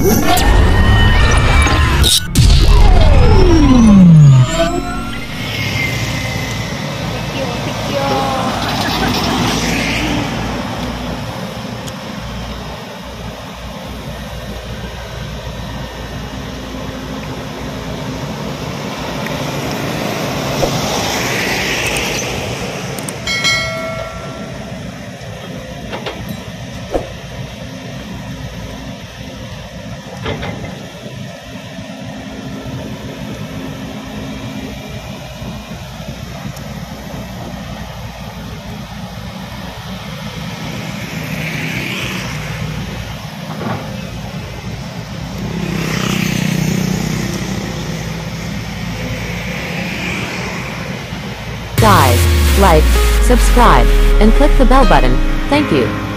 Música Guys, like, subscribe, and click the bell button. Thank you.